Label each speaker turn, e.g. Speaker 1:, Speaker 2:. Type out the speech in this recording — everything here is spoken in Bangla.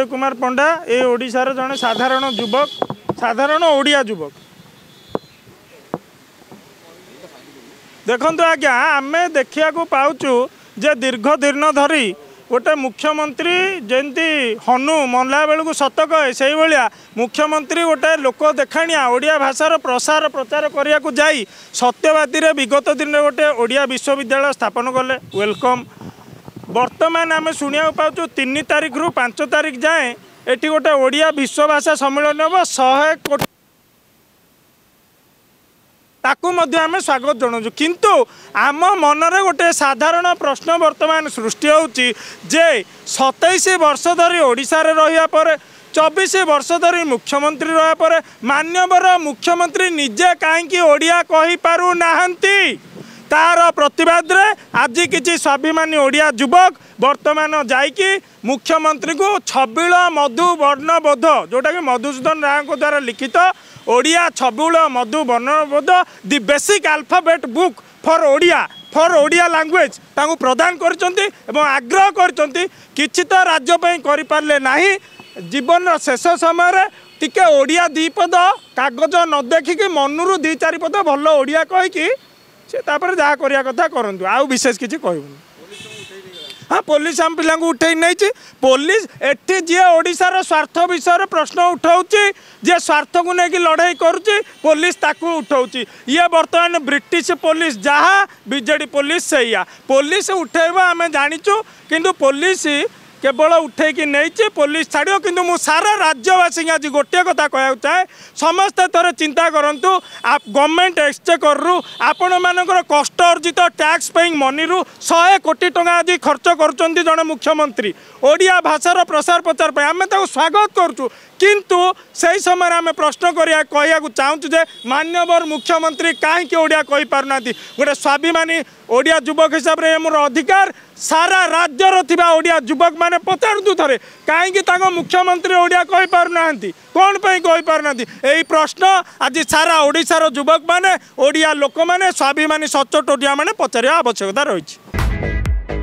Speaker 1: ଅଜୟ କୁମାର ପଣ୍ଡା ଏ ଓଡ଼ିଶାର ଜଣେ ସାଧାରଣ ଯୁବକ ସାଧାରଣ ଓଡ଼ିଆ ଯୁବକ ଦେଖନ୍ତୁ ଆଜ୍ଞା ଆମେ ଦେଖିବାକୁ ପାଉଛୁ ଯେ ଦୀର୍ଘ ଦିନ ଧରି ଗୋଟେ ମୁଖ୍ୟମନ୍ତ୍ରୀ ଯେମିତି ହନୁ ମନଲା ବେଳକୁ ସତ କହେ ସେଇଭଳିଆ ମୁଖ୍ୟମନ୍ତ୍ରୀ ଗୋଟେ ଲୋକ ଦେଖାଣିଆ ଓଡ଼ିଆ ଭାଷାର ପ୍ରସାର ପ୍ରଚାର କରିବାକୁ ଯାଇ ସତ୍ୟବାଦୀରେ ବିଗତ ଦିନରେ ଗୋଟେ ଓଡ଼ିଆ ବିଶ୍ୱବିଦ୍ୟାଳୟ ସ୍ଥାପନ କଲେ ୱେଲକମ୍ ବର୍ତ୍ତମାନ ଆମେ ଶୁଣିବାକୁ ପାଉଛୁ ତିନି ତାରିଖରୁ ପାଞ୍ଚ ତାରିଖ ଯାଏଁ ଏଠି ଗୋଟେ ଓଡ଼ିଆ ବିଶ୍ୱଭାଷା ସମ୍ମିଳନୀ ହେବ ଶହେ କୋଟି ତାକୁ ମଧ୍ୟ ଆମେ ସ୍ୱାଗତ ଜଣାଉଛୁ କିନ୍ତୁ ଆମ ମନରେ ଗୋଟେ ସାଧାରଣ ପ୍ରଶ୍ନ ବର୍ତ୍ତମାନ ସୃଷ୍ଟି ହେଉଛି ଯେ ସତେଇଶ ବର୍ଷ ଧରି ଓଡ଼ିଶାରେ ରହିବା ପରେ ଚବିଶ ବର୍ଷ ଧରି ମୁଖ୍ୟମନ୍ତ୍ରୀ ରହିବା ପରେ ମାନ୍ୟବର ମୁଖ୍ୟମନ୍ତ୍ରୀ ନିଜେ କାହିଁକି ଓଡ଼ିଆ କହିପାରୁନାହାନ୍ତି ତାର ପ୍ରତିବାଦରେ ଆଜି କିଛି ସ୍ୱାଭିମାନୀ ଓଡ଼ିଆ ଯୁବକ ବର୍ତ୍ତମାନ ଯାଇକି ମୁଖ୍ୟମନ୍ତ୍ରୀଙ୍କୁ ଛବିଳ ମଧୁ ବର୍ଣ୍ଣବୋଧ ଯେଉଁଟାକି ମଧୁସୂଦନ ରାୟଙ୍କ ଦ୍ୱାରା ଲିଖିତ Odia Chhabila Madhu Barnabodha the basic alphabet book for Odia for Odia language তাঁকু প্রদান করছেন এবং আগ্রহ করছেন কিছু তো রাজ্য করে না জীবনর শেষ সময় টিকে ওড়িয়া দুই পদ কাগজ ন দেখি মনুর দুই চারিপদ ভাল ওড়িয়া কী ସେ ତାପରେ ଯାହା କରିବା କଥା କରନ୍ତୁ ଆଉ ବିଶେଷ କିଛି କହିବୁନି ହଁ ପୋଲିସ ଆମ ପିଲାଙ୍କୁ ଉଠେଇ ନେଇଛି ପୋଲିସ ଏଠି ଯିଏ ଓଡ଼ିଶାର ସ୍ୱାର୍ଥ ବିଷୟରେ ପ୍ରଶ୍ନ ଉଠାଉଛି ଯିଏ ସ୍ୱାର୍ଥକୁ ନେଇକି ଲଢ଼େଇ କରୁଛି ପୋଲିସ ତାକୁ ଉଠାଉଛି ଇଏ ବର୍ତ୍ତମାନ ବ୍ରିଟିଶ ପୋଲିସ ଯାହା ବିଜେଡ଼ି ପୋଲିସ ସେଇଆ ପୋଲିସ ଉଠେଇବା ଆମେ ଜାଣିଛୁ କିନ୍ତୁ ପୋଲିସ কেবল উঠেকি নেইছি পুলিশ ছাড়িও কিন্তু মু সারা রাজ্যবাসী আজ গোটিয়ে কথা কয়া চাহে সমস্তে থরে চিন্তা করতু গভর্নমেন্ট এক্সচেকরু আপন মানকর কষ্ট অর্জিত ট্যাক্স পেইং মনিরু শহে কোটি টঙ্কা আজ খরচ করছেন জন মুখ্যমন্ত্রী ওড়িয়া ভাষার প্রসার প্রচার পাই আমি তাকে স্বাগত করছু কিন্তু সেই সময় আমি প্রশ্ন করা কহিয়া চাহুছু যে মান্যবর মুখ্যমন্ত্রী কাহিকি ওড়িয়া কইপার না গোটে স্বাভিমানী ওড়িয়া যুবক হিসাবে মোর অধিকার সারা রাজ্যর থিবা ওড়িয়া যুবক মানে ଲୋକମାନେ ଥରେ କାହିଁକି ତାଙ୍କ ମୁଖ୍ୟମନ୍ତ୍ରୀ ଓଡ଼ିଆ କହିପାରୁନାହାନ୍ତି କ'ଣ ପାଇଁ କହିପାରୁନାହାନ୍ତି ଏହି ପ୍ରଶ୍ନ ଆଜି ସାରା ଓଡ଼ିଶାର ଯୁବକମାନେ ଓଡ଼ିଆ ଲୋକମାନେ ସ୍ୱାଭିମାନୀ ସଚ୍ଚୋଟ ଓଡ଼ିଆମାନେ ପଚାରିବା ଆବଶ୍ୟକତା ରହିଛି